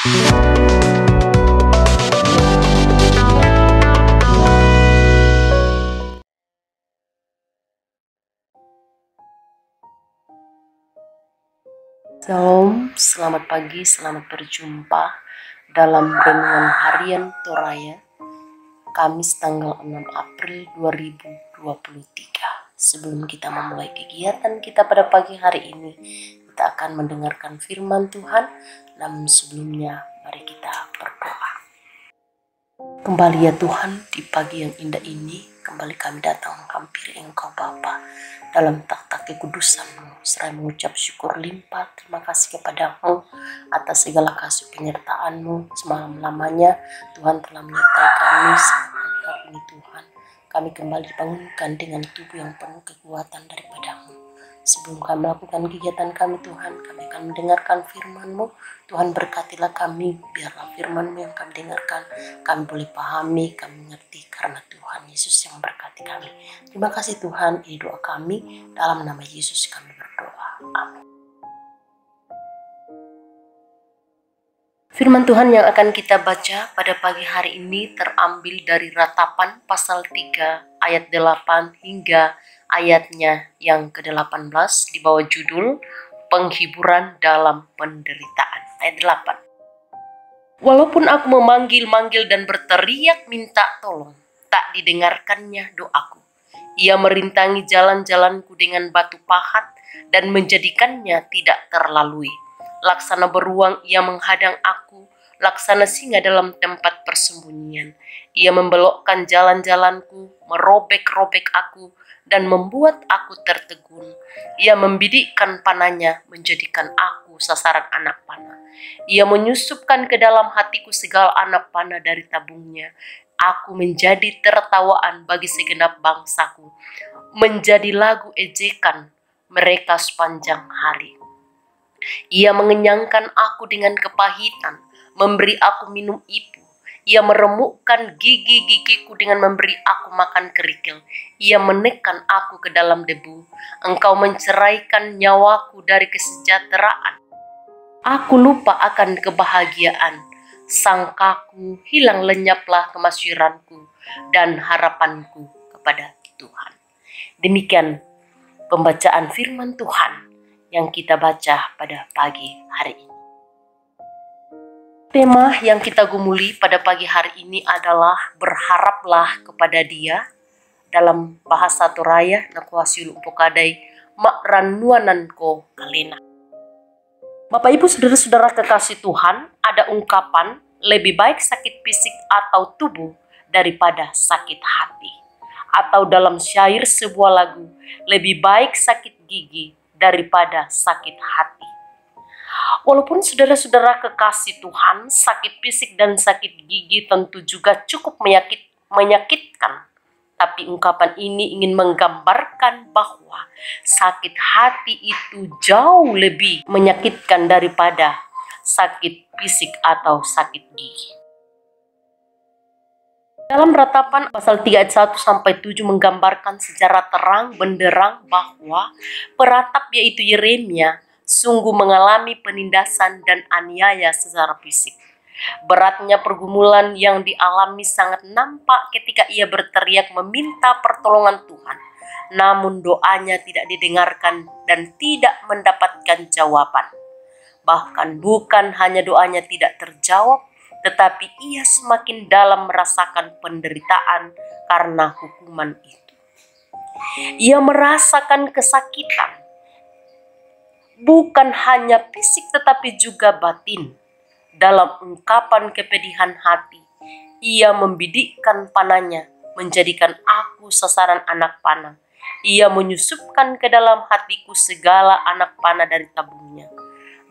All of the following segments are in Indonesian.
Salam, selamat pagi, selamat berjumpa dalam renungan harian Toraya Kamis tanggal 6 April 2023. Sebelum kita memulai kegiatan kita pada pagi hari ini, kita akan mendengarkan firman Tuhan, namun sebelumnya mari kita berdoa. Kembali ya Tuhan, di pagi yang indah ini, kembali kami datang menghampiri Engkau Bapa dalam takhta kekudusanmu. Seraya mengucap syukur limpah terima kasih kepadamu atas segala kasih penyertaanmu semalam lamanya Tuhan telah menyertai kami sampai hari ini Tuhan. Kami kembali dibangunkan dengan tubuh yang penuh kekuatan daripadamu sebelum kami melakukan kegiatan kami Tuhan kami akan mendengarkan firman-Mu. Tuhan berkatilah kami biarlah firman-Mu yang kami dengarkan. Kami boleh pahami kami mengerti karena Tuhan Yesus yang berkati kami. Terima kasih Tuhan. Ini doa kami. Dalam nama Yesus kami berdoa. Amin. Firman Tuhan yang akan kita baca pada pagi hari ini terambil dari ratapan pasal 3 ayat 8 hingga ayatnya yang ke-18 di bawah judul Penghiburan dalam Penderitaan. Ayat 8. Walaupun aku memanggil-manggil dan berteriak minta tolong, tak didengarkannya doaku. Ia merintangi jalan-jalanku dengan batu pahat dan menjadikannya tidak terlalui. Laksana beruang ia menghadang aku, laksana singa dalam tempat persembunyian. Ia membelokkan jalan-jalanku, merobek-robek aku, dan membuat aku tertegun. Ia membidikkan panahnya, menjadikan aku sasaran anak panah. Ia menyusupkan ke dalam hatiku segala anak panah dari tabungnya. Aku menjadi tertawaan bagi segenap bangsaku, menjadi lagu ejekan mereka sepanjang hari. Ia mengenyangkan aku dengan kepahitan, memberi aku minum ibu, ia meremukkan gigi-gigiku dengan memberi aku makan kerikil. Ia menekan aku ke dalam debu. Engkau menceraikan nyawaku dari kesejahteraan. Aku lupa akan kebahagiaan. Sangkaku hilang lenyaplah kemasyuranku dan harapanku kepada Tuhan. Demikian pembacaan firman Tuhan yang kita baca pada pagi hari ini. Tema yang kita gumuli pada pagi hari ini adalah berharaplah kepada dia dalam bahasa Toraya nakuasiul umpokadai makranuananko kalena. Bapak Ibu Saudara-saudara kekasih Tuhan, ada ungkapan lebih baik sakit fisik atau tubuh daripada sakit hati. Atau dalam syair sebuah lagu, lebih baik sakit gigi daripada sakit hati. Walaupun saudara-saudara kekasih Tuhan, sakit fisik dan sakit gigi tentu juga cukup menyakit, menyakitkan. Tapi ungkapan ini ingin menggambarkan bahwa sakit hati itu jauh lebih menyakitkan daripada sakit fisik atau sakit gigi. Dalam ratapan pasal 3 ayat 1 sampai 7 menggambarkan secara terang benderang bahwa peratap yaitu Yeremia sungguh mengalami penindasan dan aniaya secara fisik. Beratnya pergumulan yang dialami sangat nampak ketika ia berteriak meminta pertolongan Tuhan. Namun doanya tidak didengarkan dan tidak mendapatkan jawaban. Bahkan bukan hanya doanya tidak terjawab, tetapi ia semakin dalam merasakan penderitaan karena hukuman itu. Ia merasakan kesakitan, bukan hanya fisik tetapi juga batin. Dalam ungkapan kepedihan hati, ia membidikkan panahnya, menjadikan aku sasaran anak panah. Ia menyusupkan ke dalam hatiku segala anak panah dari tabungnya.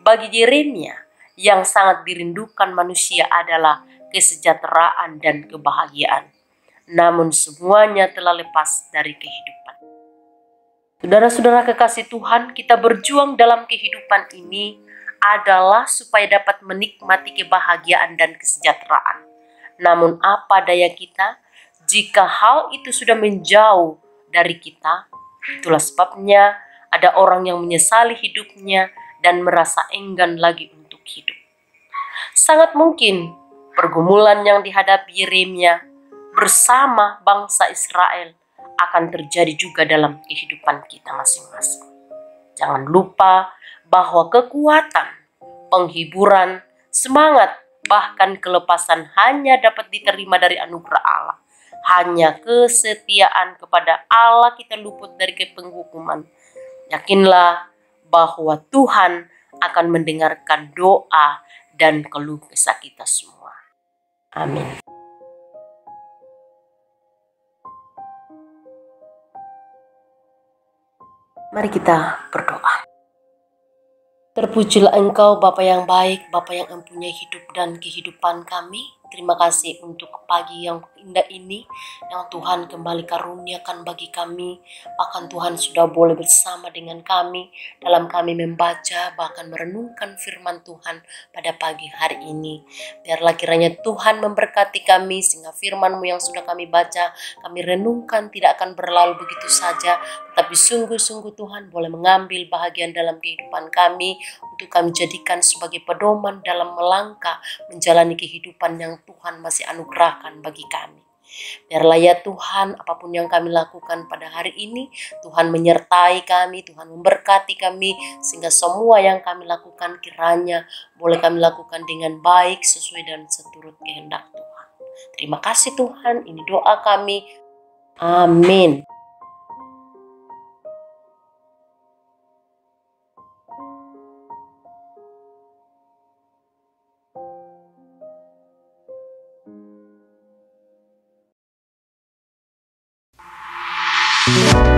Bagi Yeremia, yang sangat dirindukan manusia adalah kesejahteraan dan kebahagiaan. Namun semuanya telah lepas dari kehidupan. Saudara-saudara kekasih Tuhan, kita berjuang dalam kehidupan ini adalah supaya dapat menikmati kebahagiaan dan kesejahteraan. Namun apa daya kita jika hal itu sudah menjauh dari kita? Itulah sebabnya ada orang yang menyesali hidupnya dan merasa enggan lagi untuk hidup. Sangat mungkin pergumulan yang dihadapi Yeremia bersama bangsa Israel akan terjadi juga dalam kehidupan kita masing-masing. Jangan lupa bahwa kekuatan, penghiburan, semangat, bahkan kelepasan hanya dapat diterima dari anugerah Allah. Hanya kesetiaan kepada Allah kita luput dari kepenghukuman. Yakinlah bahwa Tuhan akan mendengarkan doa dan keluh kesah kita semua. Amin. Mari kita berdoa. Terpujilah Engkau Bapa yang baik, Bapa yang mempunyai hidup dan kehidupan kami. Terima kasih untuk pagi yang indah ini yang Tuhan kembali karuniakan bagi kami. Bahkan Tuhan sudah boleh bersama dengan kami dalam kami membaca bahkan merenungkan firman Tuhan pada pagi hari ini. Biarlah kiranya Tuhan memberkati kami sehingga firman-Mu yang sudah kami baca, kami renungkan tidak akan berlalu begitu saja, tapi sungguh-sungguh Tuhan boleh mengambil bahagian dalam kehidupan kami untuk kami jadikan sebagai pedoman dalam melangkah menjalani kehidupan yang Tuhan masih anugerahkan bagi kami. Biarlah ya Tuhan, apa pun yang kami lakukan pada hari ini, Tuhan menyertai kami, Tuhan memberkati kami, sehingga semua yang kami lakukan kiranya boleh kami lakukan dengan baik sesuai dan seturut kehendak Tuhan. Terima kasih Tuhan, ini doa kami. Amin. Thank you.